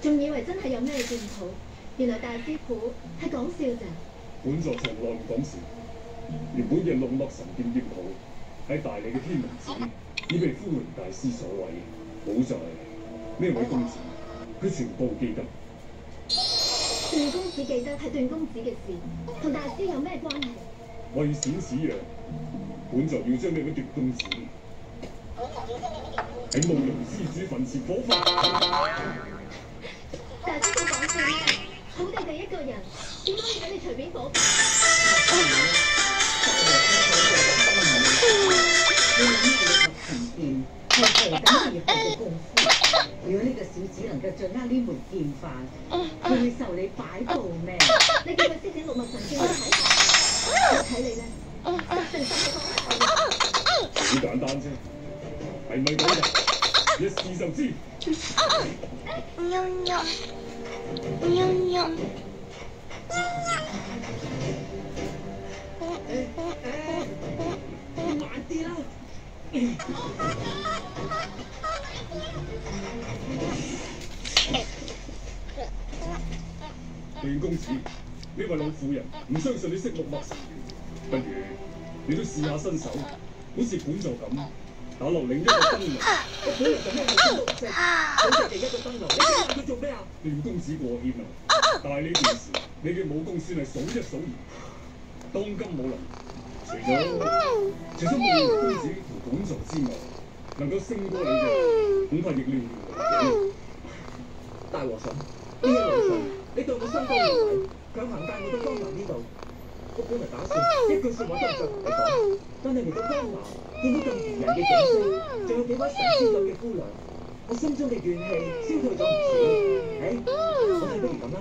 仲以為真係有咩進步，原來大師傅係講笑咋。本座從來唔講笑，原本嘅龍脈神劍劍譜喺大理嘅天文寺已被呼榮大師所毀，好在呢位公子佢全部記得。段公子記得係段公子嘅事，同大師有咩關係？為閃此樣，本座要將呢位段公子喺慕容施主墳前火化。好地地一個人，點可以俾你隨便火化？係何等厲害嘅功夫！如果呢個小子能夠掌握呢門劍法，佢會受你擺布咩？你叫佢施展六脈神劍俾我睇下，我睇你咧。好簡單啫，係咪咁啊？一試就知。喵喵喵喵。慢啲啦！段公子，呢位老妇人唔相信你识六脈神拳，不如你都试下身手，好似本座咁打落另一個燈籠。我本來咁樣係六隻，好似第一个灯笼，你叫佢做咩啊？段公子过谦啊，但系呢件事你嘅武功算系数一数二。当今武林，除咗除咗慕容公子同本座之外，能够胜过你嘅，恐怕亦寥寥無幾。大和尚，呢一路上你對我心高唔抵，強行带我到江南呢度。我本嚟打算一句説話都唔同你講，但係嚟到江南，見到咁怡人嘅景色，仲有幾位神仙咁嘅姑娘，我心中嘅怨氣消退咗唔少。誒，我哋不如咁啦，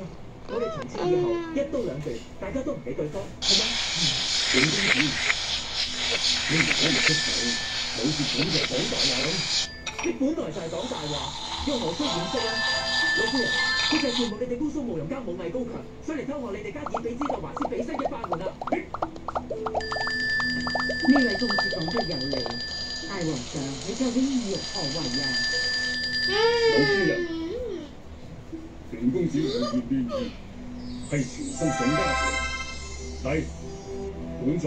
我哋從此以後一刀兩斷，大家都唔俾對方，好嗎？段公子，你唔好唔出手，好似本座講大話咁。你本來就係講大話，又何須掩飾啊？老夫人，佢就係羨慕你哋姑蘇慕容家武藝高強，想嚟偷學你哋家以彼之道還施彼身嘅法門啊！呢位公子講得有理，大皇上，你究竟意欲何為啊？老夫人，段公子。胡言亂語，係全心想呃你。係，本座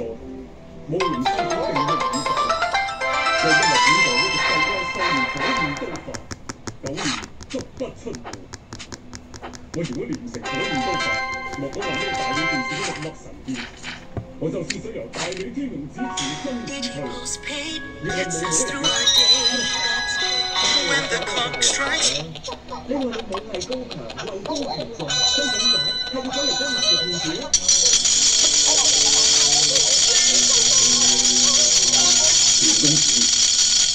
慕容師傅定要以手，就因為本座呢個世間修煉火焰刀法，九年足不出戶。我如果練成火焰刀法，莫講話咩大理電視嘅六脈神劍，我就算想由大理天龍寺全身而退，Most pain 亦係 gets 冇 us 可 through 能 our day. When the clock strikes, 你武藝高強，位高權重，真點解係要走嚟江南做騙子啊？段公子，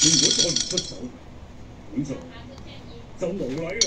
你如果再唔出手，本座就無禮啦。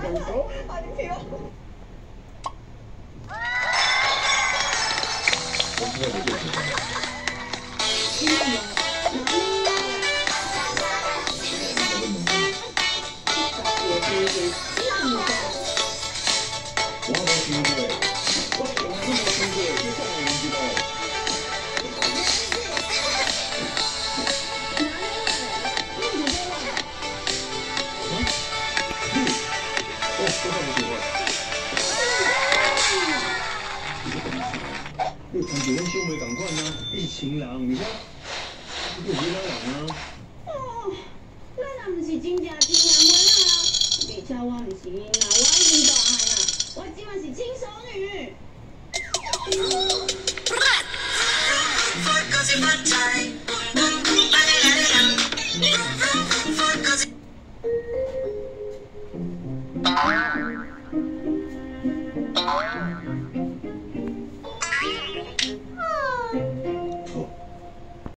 거기서? 아니 비어. 어떻게 感觉跟兄妹同款啊，一情人，而且有几多人啊？哦，咱也毋是真正情人囡仔啊，而且我毋是囡，我已经大汉啦，我即嘛是轻熟女。